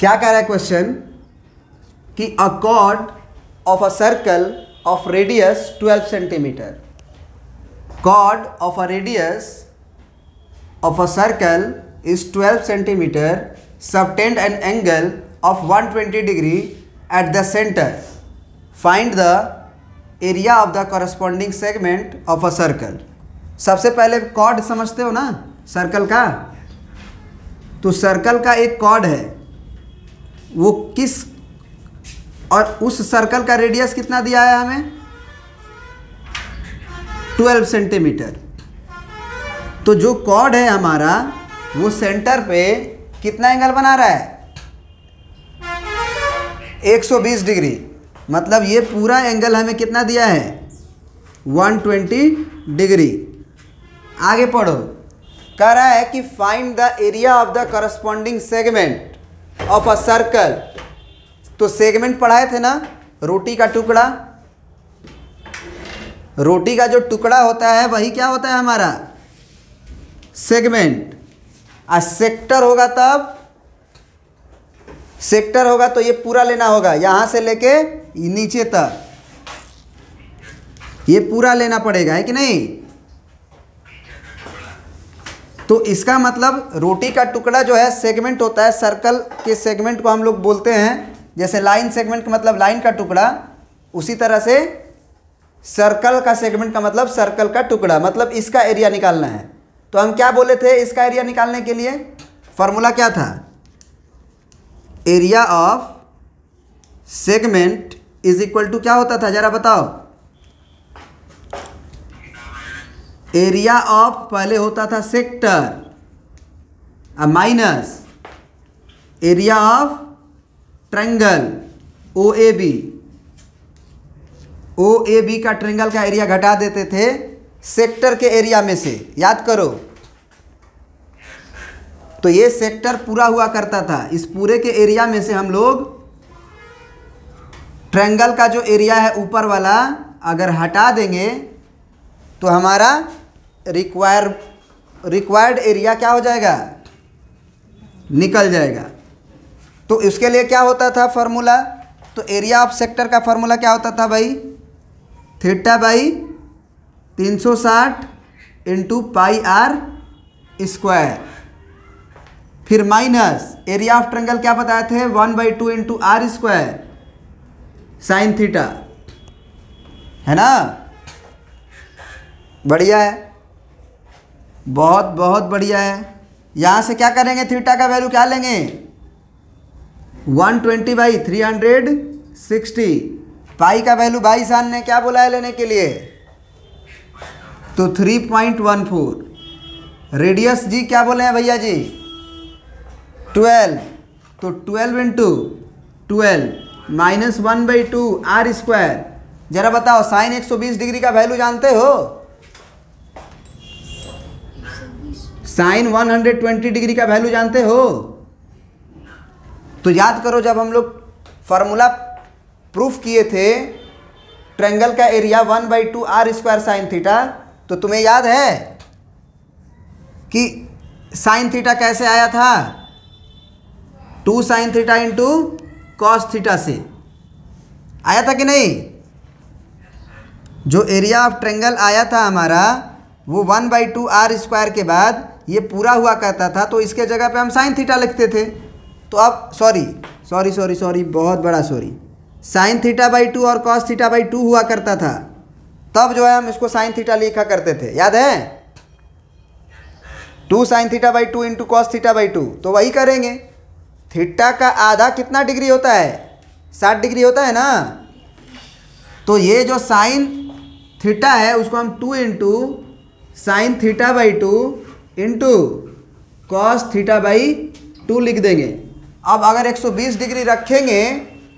क्या कह रहा है क्वेश्चन कि a chord of a circle of radius 12 centimetre chord of a radius of a circle is 12 centimetre subtend an angle of 120 degree at the centre find the area of the corresponding segment of a circle सबसे पहले cord समझते हो ना? Circle का? तो circle का एक cord है। वो किस और उस सर्कल का रेडियस कितना दिया है हमें? 12 सेंटीमीटर तो जो कॉर्ड है हमारा, वो सेंटर पे कितना एंगल बना रहा है? 120 डिग्री. मतलब ये पूरा एंगल हमें कितना दिया है? 120 डिग्री. आगे पढ़ो. कह रहा है कि find the area of the corresponding segment of a circle तो सेगमेंट पढ़ाए थे ना? रोटी का टुकड़ा। रोटी का जो टुकड़ा होता है, वही क्या होता है हमारा? सेगमेंट आ सेक्टर होगा तब? सेक्टर होगा तो ये पूरा लेना होगा। यहाँ से लेके नीचे तक। ये पूरा लेना पड़ेगा, है कि नहीं? तो इसका मतलब रोटी का टुकड़ा जो है सेगमेंट होता है सर्कल के सेगमेंट को हम लोग बोलते हैं। जैसे लाइन सेगमेंट का मतलब लाइन का टुकड़ा, उसी तरह से सर्कल का सेगमेंट का मतलब सर्कल का टुकड़ा मतलब इसका एरिया निकालना है। तो हम क्या बोले थे इसका एरिया निकालने के लिए? फॉर्मूला क्या था? Area of segment is equal to क्या होता था? जरा बताओ। एरिया ऑफ़ पहले होता था sector minus area of triangle O A B O A B का ट्रेंगल का एरिया घटा देते थे सेक्टर के एरिया में से, याद करो। तो ये सेक्टर पूरा हुआ करता था, इस पूरे के एरिया में से हम लोग ट्रेंगल का जो एरिया है ऊपर वाला, अगर हटा देंगे तो हमारा रिक्वायर रिक्वायर्ड एरिया क्या हो जाएगा? निकल जाएगा। तो इसके लिए क्या होता था फार्मूला तो एरिया ऑफ़ सेक्टर का फार्मूला क्या होता था भाई? थीटा बाई तीन सौ साठ इंटू पाई आर स्क्वायर फिर माइनस एरिया ऑफ़ ट्रेंगल क्या बताए थे? One by two into r square sine theta है ना? बढ़िया है। बहुत बहुत बढ़िया है। यहाँ से क्या करेंगे? थीटा का वैल्यू क्या लेंगे? One twenty by three hundred sixty. Pi का वैल्यू भाई साहब ने क्या बोला है लेने के लिए? तो three point one four. Radius जी क्या बोले हैं भैया जी? ट्वेल्व। तो twelve into twelve minus one by two r square. जरा बताओ, साइन एक सौ बीस डिग्री का वैल्यू जानते हो? Sine one hundred twenty degree का वैल्यू जानते हो? तो याद करो जब हम लोग फार्मूला प्रूफ किए थे, ट्रेंगल का area one by two r square sine theta तो तुम्हें याद है कि साइन थीटा कैसे आया था? Two sine theta into cos theta से। आया था कि नहीं? जो एरिया ऑफ़ ट्रेंगल आया था हमारा, वो one by two r square के बाद ये पूरा हुआ करता था तो इसके जगह पे हम साइन थीटा लिखते थे। तो अब सॉरी सॉरी सॉरी सॉरी बहुत बड़ा sorry sine theta by two और कॉस थीटा बाई टू हुआ करता था। तब जो है हम इसको साइन थीटा लिखा करते थे। याद है? Two sine theta by two into cos theta by two तो वही करेंगे। थीटा का आधा कितना डिग्री होता है? साठ डिग्री होता है ना? तो ये जो साइन थीटा है, उसको हम two into sine theta by two into cos theta by two लिख देंगे। अब अगर 120 डिग्री रखेंगे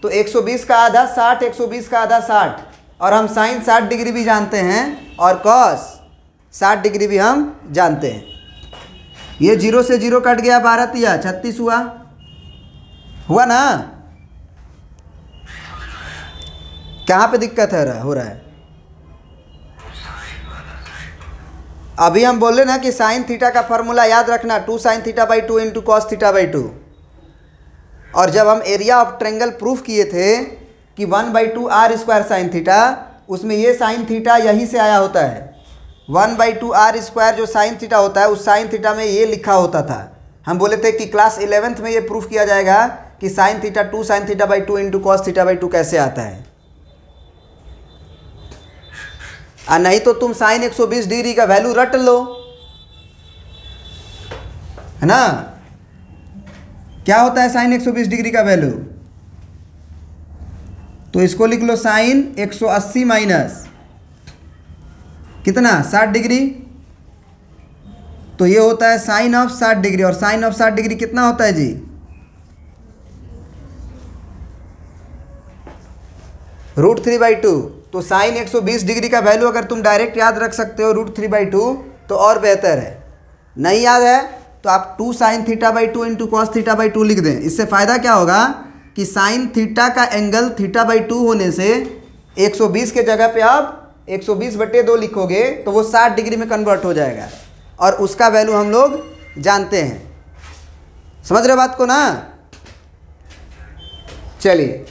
तो 120 का आधा 60 120 का आधा 60 और हम साइन 60 डिग्री भी जानते हैं, और कॉस 60 डिग्री भी हम जानते हैं। ये ज़ीरो से ज़ीरो कट गया, बारह तिया, छत्तीस हुआ। हुआ ना? कहाँ पे दिक्कत है हो रहा है? अभी हम बोले ना कि साइन थीटा का फॉर्मूला याद रखना two sine theta by two into cos theta by two और जब हम एरिया ऑफ़ ट्रेंगल प्रूफ किए थे कि one by two r square sine theta उसमें ये साइन थीटा यहीं से आया होता है। One by two r square जो साइन थीटा होता है, उस साइन थीटा में ये लिखा होता था। हम बोले थे कि क्लास इलेवेंथ में ये प्रूफ किया जाएगा कि sine theta two sine theta by two into cos theta by two कैसे आता है और नहीं तो तुम साइन 120 डिग्री का वैल्यू रट लो। है ना? क्या होता है साइन 120 डिग्री का वैल्यू तो इसको लिख लो साइन 180 माइनस। कितना? 60 डिग्री। तो ये होता है साइन ऑफ़ 60 डिग्री। और साइन ऑफ़ 60 डिग्री कितना होता है जी? Root three by two. तो साइन 120 डिग्री का वैल्यू अगर तुम डायरेक्ट याद रख सकते हो रूट थ्री बाई टू तो और बेहतर है। नहीं याद है तो आप two sine theta by two into cos theta by two लिख दें। इससे फ़ायदा क्या होगा कि साइन थीटा का एंगल थीटा बाई टू होने से 120 के जगह पे आप 120 बटे दो लिखोगे तो वो 60 डिग्री में कन्वर्ट हो जाएगा। और उसका वैल्यू हम लोग जानते हैं। समझ रहे बात को ना? चलिए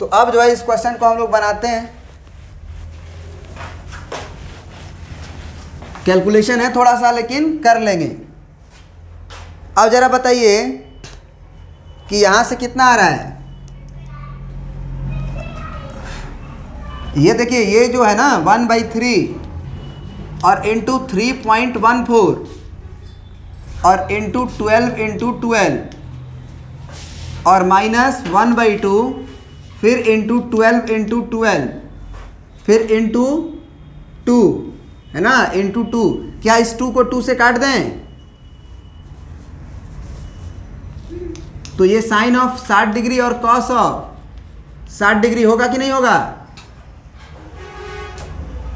तो अब जो है इस क्वेश्चन को हम लोग बनाते हैं। कैलकुलेशन है थोड़ा सा, लेकिन कर लेंगे। अब ज़रा बताइए कि यहाँ से कितना आ रहा है? ये देखिए, ये जो है ना वन बाई थ्री और into three point one four और इंटू ट्वेल्व इंटू ट्वेल्व और माइनस वन बाई टू फिर इंटू ट्वेल्व इंटू ट्वेल्व फिर इंटू टू है ना? इंटू टू क्या इस टू को टू से काट दें? तो ये साइन ऑफ़ साठ डिग्री और कॉस ऑफ़ साठ डिग्री होगा कि नहीं होगा?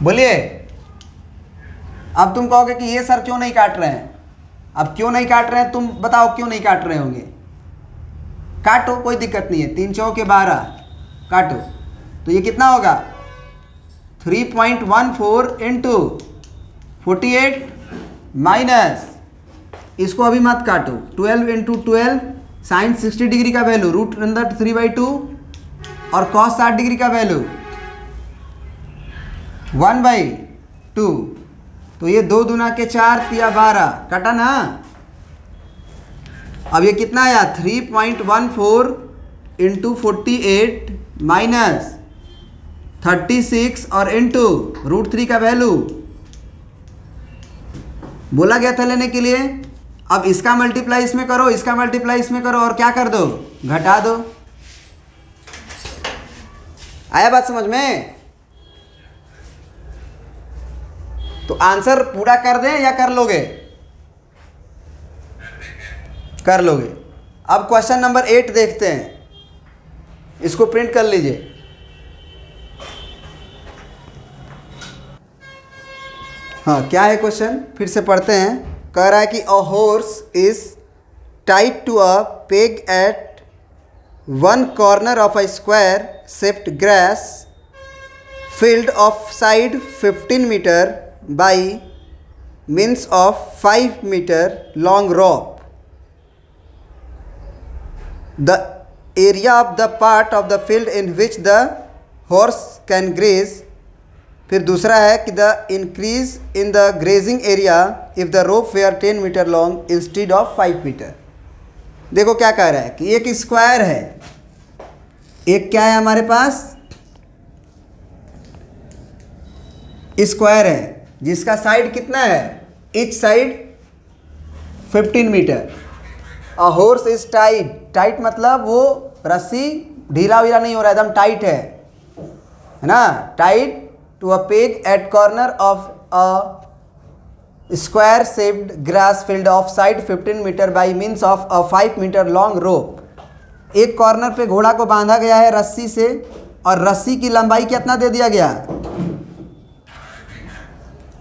बोलिए। अब तुम कहोगे कि ये सर क्यों नहीं काट रहे हैं? अब क्यों नहीं काट रहे हैं? तुम बताओ क्यों नहीं काट रहे होंगे? काटो, कोई दिक्कत नहीं है। तीन चौके बारह। काटो। तो ये कितना होगा? Three point one four into forty eight minus इसको अभी मत काटो। Twelve into twelve sine sixty degree का वैल्यू रूट अंदर थ्री बाई टू और कॉस साठ डिग्री का वैल्यू वन बाई टू तो ये दो दुना के चार या बारह। कटा ना? अब ये कितना आया? Three point one four into forty eight minus thirty six और इंटू रूट थ्री का वैल्यू बोला गया था लेने के लिए, अब इसका मल्टीप्लाई इसमें करो, इसका मल्टीप्लाई इसमें करो और क्या कर दो? घटा दो। आया बात समझ में? तो आंसर पूरा कर दें या कर लोगे? कर लोगे। अब क्वेश्चन नंबर एट देखते हैं। इसको प्रिंट कर लीजिए। हाँ क्या है क्वेश्चन फिर से पढ़ते हैं। कह रहा है कि a horse is tight to a peg at one corner of a square shaped grass field of side 15 metre by means of 5 metre long rope the area of the part of the field in which the horse can graze फिर दूसरा है कि the increase in the grazing area if the rope were ten metre long instead of five metre देखो क्या कह रहा है कि एक स्क्वायर है। एक क्या है हमारे पास? स्क्वायर है, जिसका साइड कितना है? Each side 15 metre a horse is tight tight मतलब वो रस्सी ढीला वीला नहीं हो रहा है, एकदम टाइट है। है ना? Tight to a peg at corner of a square shaped grass field of side 15 metre by means of a 5 metre long rope एक कॉर्नर पे घोड़ा को बांधा गया है रस्सी से, और रस्सी की लंबाई कितना दे दिया गया?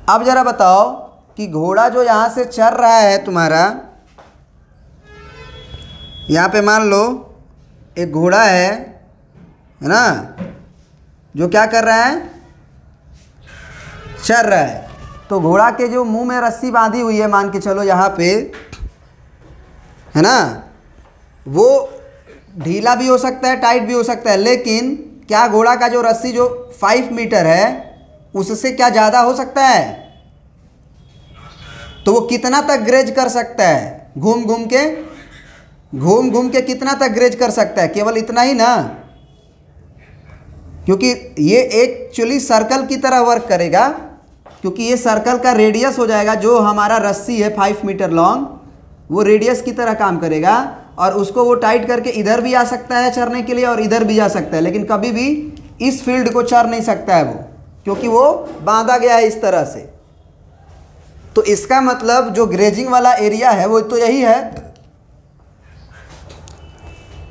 अब जरा बताओ कि घोड़ा जो यहाँ से चल रहा है तुम्हारा, यहाँ पे मान लो, एक घोड़ा है है ना? जो क्या कर रहा है? चल रहा है। तो घोड़ा के जो मुँह में रस्सी बांधी हुई है, मान के चलो यहाँ पे, है ना? वो ढीला भी हो सकता है, टाइट भी हो सकता है, लेकिन क्या घोड़ा का जो रस्सी जो फाइव मीटर है, उससे क्या ज़्यादा हो सकता है? तो वो कितना तक ग्रेज कर सकता है? घूम घूम के? घूम घूम के कितना तक ग्रेज कर सकता है? केवल इतना ही ना? क्योंकि ये एक्चुअली सर्कल की तरह वर्क करेगा। क्योंकि ये सर्कल का रेडियस हो जाएगा जो हमारा रस्सी है फाइव मीटर लॉन्ग वो रेडियस की तरह काम करेगा और उसको वो टाइट करके इधर भी आ सकता है चरने के लिए और इधर भी जा सकता है, लेकिन कभी भी इस फ़ील्ड को चर नहीं सकता है वो, क्योंकि वो बांधा गया है इस तरह से। तो इसका मतलब जो ग्रेजिंग वाला एरिया है, वो तो यही है।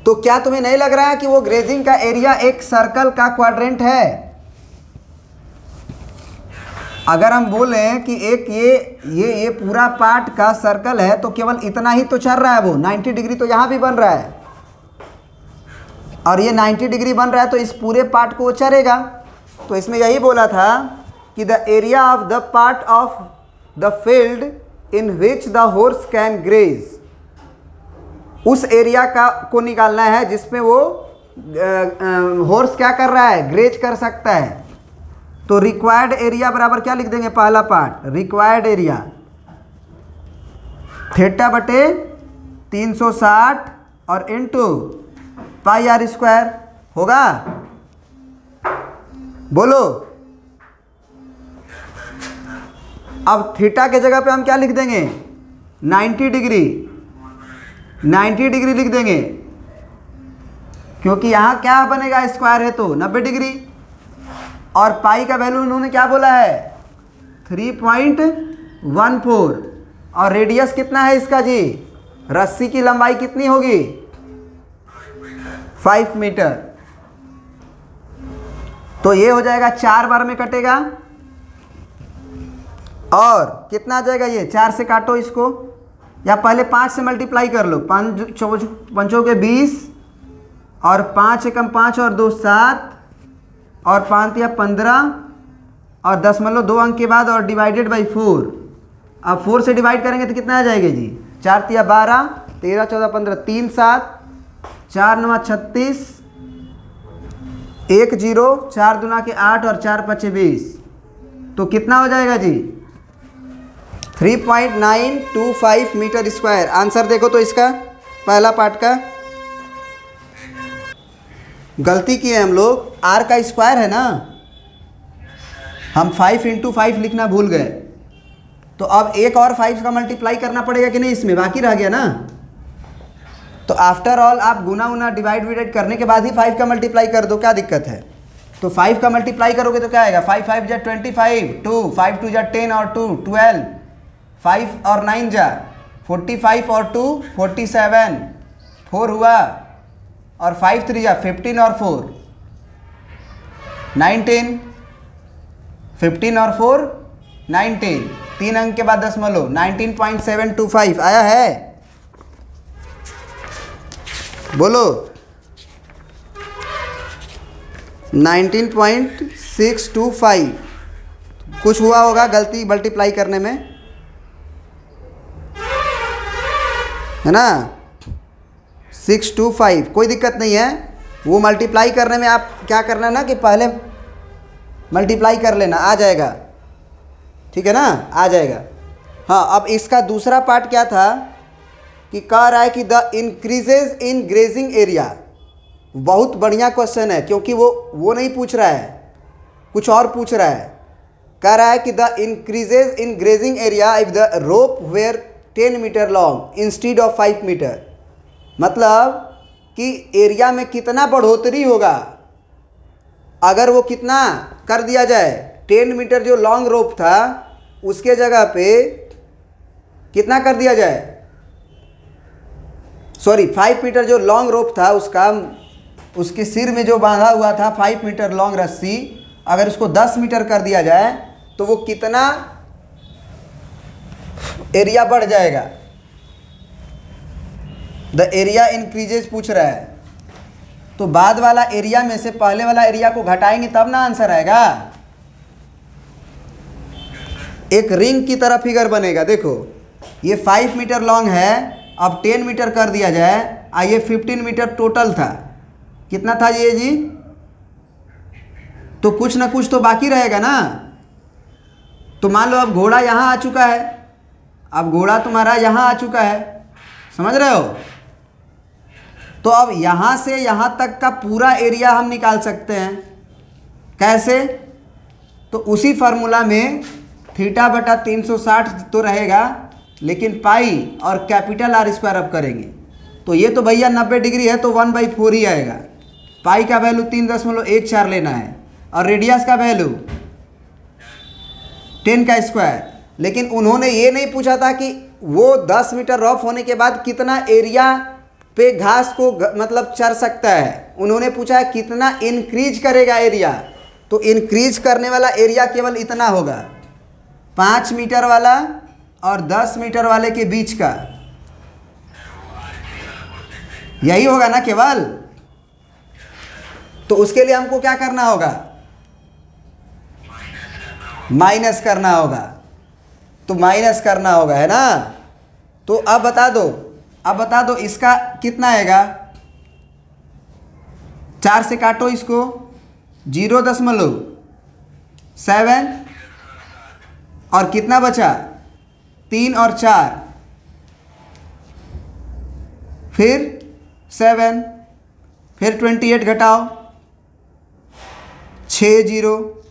तो क्या तुम्हें नहीं लग रहा है कि वो ग्रेजिंग का एरिया एक सर्कल का क्वाड्रेंट है? अगर हम बोलें कि एक ये ये ये पूरा पार्ट का सर्कल है तो केवल इतना ही तो चल रहा है वो। 90 डिग्री तो यहाँ भी बन रहा है। और ये 90 डिग्री बन रहा है तो इस पूरे पार्ट को वो चरेगा तो इसमें यही बोला था कि the area of the part of the field in which the horse can graze उस एरिया का, को निकालना है जिसमें वो हॉर्स क्या कर रहा है? ग्रेज कर सकता है। तो रिक्वायर्ड एरिया बराबर क्या लिख देंगे? पहला पार्ट रिक्वायर्ड एरिया थेटा बटे 360 और इनटू पाई आर स्क्वायर होगा? बोलो। अब थीटा के जगह पे हम क्या लिख देंगे? 90 डिग्री। 90 डिग्री लिख देंगे। क्योंकि यहाँ क्या बनेगा? स्क्वायर है तो 90 डिग्री। और पाई का वैल्यू इन्होंने क्या बोला है? थ्री पॉइंट वन फोर और रेडियस कितना है इसका जी? रस्सी की लंबाई कितनी होगी? फाइव मीटर तो ये हो जाएगा चार बार में कटेगा। और कितना आ जाएगा ये? चार से काटो इसको। या पहले पाँच से मल्टीप्लाई कर लो। पाँच पंचों के बीस और पाँच एकम पाँच और दो सात। और पाँच या पंद्रह, और दशमलव दो अंक के बाद और डिवाइडेड बाई फोर अब फोर से डिवाइड करेंगे तो कितना आ जाएगा जी? चार तिया बारह, तेरह, चौदह, पंद्रह, तीन, सात, चार नवा छत्तीस, एक ज़ीरो, चार दुना के आठ और चार पच्चे बीस। तो कितना हो जाएगा जी? Three point nine two five metre square answer देखो तो इसका, पहला पार्ट का। गलती की है हम लोग। आर का स्क्वायर है ना? हम फाइव इंटू फाइव लिखना भूल गए। तो अब एक और फाइव का मल्टीप्लाई करना पड़ेगा कि नहीं इसमें? बाकी रह गया ना? तो आफ्टर ऑल आप गुना उना डिवाइड विवाइड करने के बाद ही फाइव का मल्टीप्लाई कर दो, क्या दिक्कत है? तो फाइव का मल्टीप्लाई करोगे तो क्या आएगा? फाइव फाइव जा twenty five two five two जा टेन और टू ट्वेल्व फाइव और नाइन जा फोर्टी फाइव और टू फोर्टी सेवन फोर हुआ, और फाइव थ्री जा फिफ्टीन और फोर नाइनटीन, फिफ्टीन और फोर, नाइनटीन। तीन अंक के बाद दशमलव nineteen point seven two five. आया है? बोलो। Nineteen point six two five. कुछ हुआ होगा गलती मल्टीप्लाई करने में? है ना? Six two five. कोई दिक्कत नहीं है। वो मल्टीप्लाई करने में आप क्या करना ना कि पहले मल्टीप्लाई कर लेना, आ जाएगा। ठीक है ना? आ जाएगा। हाँ अब इसका दूसरा पार्ट क्या था? कि कह रहा है कि the increases in grazing area बहुत बढ़िया क्वेश्चन है, क्योंकि वो वो नहीं पूछ रहा है। कुछ और पूछ रहा है। कह रहा है कि the increases in grazing area if the rope were ten metre long instead of five metre मतलब कि एरिया में कितना बढ़ोतरी होगा? अगर वो कितना कर दिया जाए टेन मीटर जो लॉन्ग रोप था, उसके जगह पे कितना कर दिया जाए? सॉरी फाइव मीटर जो लॉन्ग रोप था, उसका, उसके सिर में जो बांधा हुआ था फाइव मीटर लॉन्ग रस्सी, अगर उसको दस मीटर कर दिया जाए तो वो कितना एरिया बढ़ जाएगा? द एरिया इंक्रीजेज पूछ रहा है। तो बाद वाला एरिया में से पहले वाला एरिया को घटाएँगे, तब ना आंसर आएगा। एक रिंग की तरह फिगर बनेगा, देखो। ये फाइव मीटर लॉन्ग है, अब टेन मीटर कर दिया जाए, और ये फिफ्टीन मीटर टोटल था। कितना था ये जी? तो कुछ ना कुछ तो बाकी रहेगा ना। तो मान लो अब घोड़ा यहाँ आ चुका है। अब घोड़ा तुम्हारा यहाँ आ चुका है। समझ रहे हो? तो अब यहाँ से यहाँ तक का पूरा एरिया हम निकाल सकते हैं। कैसे? तो उसी फार्मूला में थीटा बटा 360 तो रहेगा, लेकिन पाई और कैपिटल आर स्क्वायर अब करेंगे। तो ये तो भैया 90 डिग्री है तो वन बाई फोर ही आएगा। पाई का वैल्यू तीन दशमलव एक चार लेना है, और रेडियस का वैल्यू टेन का स्क्वायर लेकिन उन्होंने ये नहीं पूछा था कि वो 10 मीटर रफ होने के बाद कितना एरिया पे घास को ग, मतलब चर सकता है। उन्होंने पूछा है कितना इंक्रीज करेगा एरिया तो इंक्रीज करने वाला एरिया केवल इतना होगा। पाँच मीटर वाला और दस मीटर वाले के बीच का। यही होगा ना केवल? तो उसके लिए हमको क्या करना होगा? माइनस करना होगा। तो माइनस करना होगा है ना? तो अब बता दो अब बता दो, इसका कितना आएगा? चार से काटो इसको। ज़ीरो दशमलव सेवन। और कितना बचा? तीन और चार। फिर सेवन। फिर ट्वेंटी एट घटाओ। छः ज़ीरो।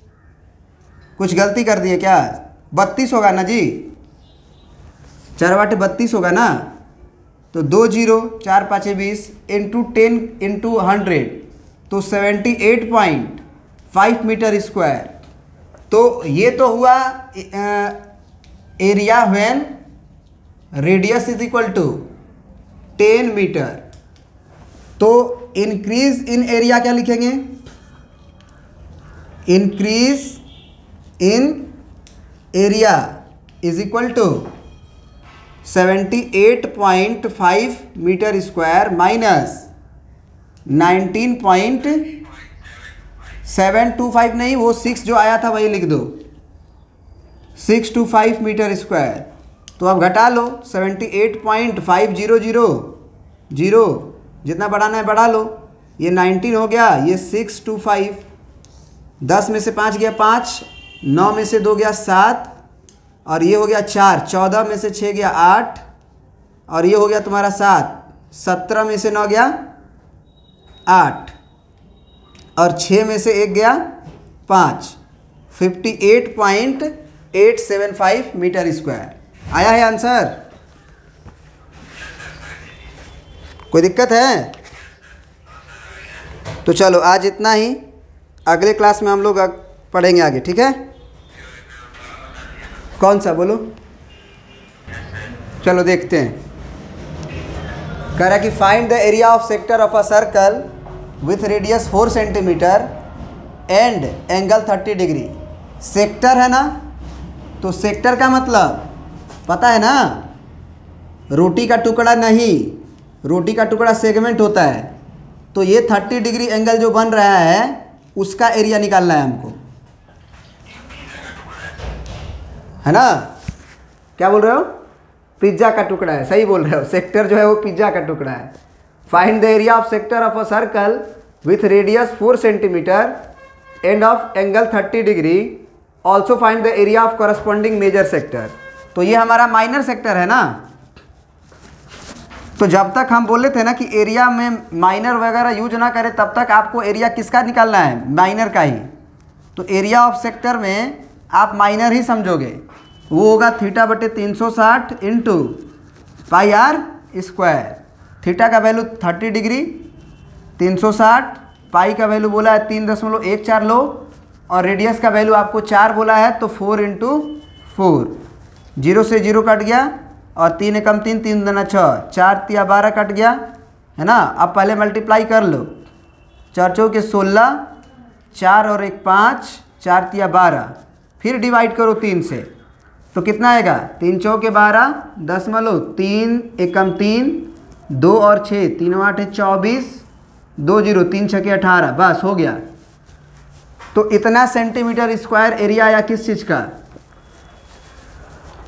कुछ गलती कर दिए क्या? बत्तीस होगा ना जी? चार बाटे बत्तीस होगा ना? तो दो ज़ीरो, चार पाँचे बीस इंटू टेन इंटू हंड्रेड तो seventy eight point five metre square तो ये तो हुआ area when radius is equal to ten metre तो इंक्रीज इन एरिया क्या लिखेंगे? Increase in area is equal to 78.5 metre square minus 19.725 नहीं, वो सिक्स जो आया था वही लिख दो। Six two five metre square. तो अब घटा लो 78.500 ज़ीरो जितना बढ़ाना है बढ़ा लो। ये 19 हो गया, ये सिक्स टू फाइव। दस में से पाँच गया पाँच, नौ में से दो गया सात और ये हो गया चार। चौदह में से छः गया आठ। और ये हो गया तुम्हारा सात। सत्रह में से नौ गया आठ। और छः में से एक गया पाँच। Fifty eight point eight seven five metre square आया है आंसर कोई दिक्कत है? तो चलो, आज इतना ही। अगले क्लास में हम लोग पढ़ेंगे आगे, ठीक है? कौन सा, बोलो। चलो देखते हैं। कह रहा कि find the area of sector of a circle with radius four centimetre and angle thirty degree sector है ना? तो सेक्टर का मतलब पता है ना? रोटी का टुकड़ा नहीं, रोटी का टुकड़ा सेगमेंट होता है। तो ये थर्टी डिग्री एंगल जो बन रहा है, उसका एरिया निकालना है हमको। है ना? क्या बोल रहे हो? पिज़्ज़ा का टुकड़ा है, सही बोल रहे हो। सेक्टर जो है वो पिज़्ज़ा का टुकड़ा है। Find the area of sector of a circle with radius four centimetre and of angle thirty degree also find the area of corresponding major sector तो ये हमारा माइनर सेक्टर है ना? तो जब तक हम बोले थे ना कि एरिया में माइनर वगैरह यूज़ ना करें, तब तक आपको एरिया किसका निकालना है? माइनर का ही। तो एरिया ऑफ़ सेक्टर में आप माइनर ही समझोगे। वो होगा थीटा बटे तीन सौ साठ into pi r square theta का वैल्यू थर्टी डिग्री तीन सौ साठ पाई का वैल्यू बोला है तीन दशमलव एक चार लो, और रेडियस का वैल्यू आपको चार बोला है तो फोर इंटू फोर ज़ीरो से ज़ीरो कट गया, और तीन एकम तीन तीन देना छः चार तिया बारह कट गया, है ना? अब पहले मल्टीप्लाई कर लो। चार चौ के सोलह, चार और एक पाँच, चार तिया बारह। फिर डिवाइड करो तीन से। तो कितना आएगा? तीन चौ के बारह दशमलव तीन, एकम तीन, दो और छः तीन आठ चौबीस, दो ज़ीरो, तीन छः के अठारह, बस, हो गया। तो इतना सेंटीमीटर स्क्वायर एरिया आया किस चीज़ का?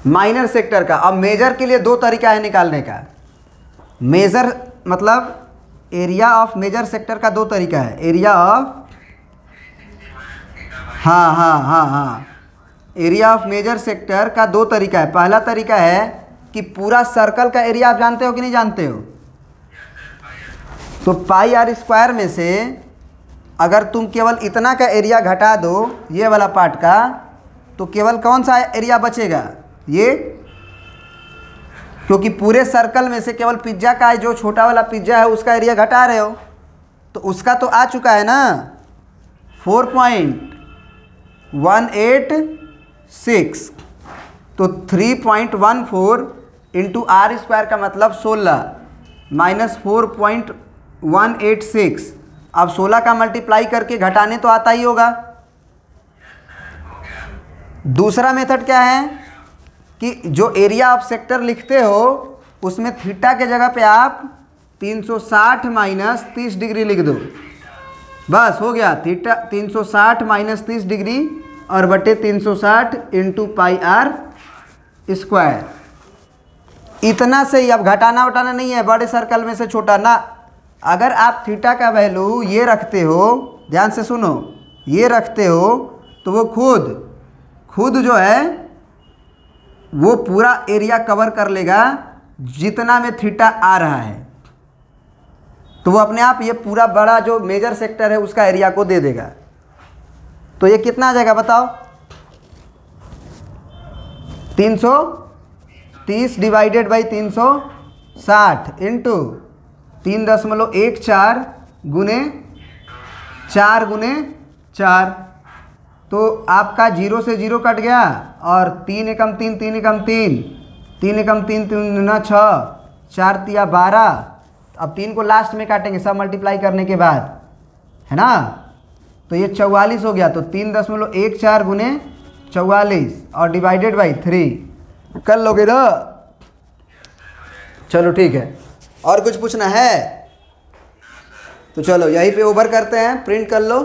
माइनर सेक्टर का। अब मेजर के लिए दो तरीका है निकालने का। मेजर मतलब एरिया ऑफ़ मेजर सेक्टर का दो तरीका है। एरिया ऑफ़ हाँ हाँ हाँ हाँ। एरिया ऑफ़ मेजर सेक्टर का दो तरीका है। पहला तरीका है कि पूरा सर्कल का एरिया आप जानते हो कि नहीं जानते हो? तो पाई आर स्क्वायर में से अगर तुम केवल इतना का एरिया घटा दो, ये वाला पार्ट का तो केवल कौन सा एरिया बचेगा? ये? क्योंकि पूरे सर्कल में से केवल पिज़्ज़ा का है, जो छोटा वाला पिज़्ज़ा है, उसका एरिया घटा रहे हो। तो उसका तो आ चुका है ना? Four point one eight six. तो three point one four into r square का मतलब सोलह minus four point one eight six अब सोलह का मल्टीप्लाई करके घटाने तो आता ही होगा। दूसरा मेथड क्या है? कि जो एरिया ऑफ़ सेक्टर लिखते हो, उसमें थीटा के जगह पे आप 360 माइनस तीस डिग्री लिख दो। बस, हो गया। थीटा 360 माइनस तीस डिग्री और बटे 360 सौ साठ इंटू पाई आर स्क्वायर इतना से ही अब घटाना वटाना नहीं है, बड़े सर्कल में से छोटा ना। अगर आप थीटा का वैल्यू ये रखते हो, ध्यान से सुनो, ये रखते हो तो वो खुद खुद जो है, वो पूरा एरिया कवर कर लेगा जितना में थीटा आ रहा है। तो वो अपने आप ये पूरा बड़ा जो मेजर सेक्टर है, उसका एरिया को दे देगा। तो ये कितना आ जाएगा बताओ? तीन सौ तीस डिवाइडेड बाई तीन सौ साठ इंटू तीन दशमलव एक चार गुने चार गुने चार। तो आपका ज़ीरो से ज़ीरो कट गया और तीन एकम तीन तीन एकम तीन तीन एकम तीन तीन न छः, चार तिया बारह। अब तीन को लास्ट में काटेंगे, सब मल्टीप्लाई करने के बाद, है ना? तो ये चौवालीस हो गया तो तीन दशमलव एक चार गुने चौवालीस और डिवाइडेड बाई थ्री कर लोगे ना? चलो ठीक है। और कुछ पूछना है? तो चलो, यहीं पे ओवर करते हैं प्रिंट कर लो।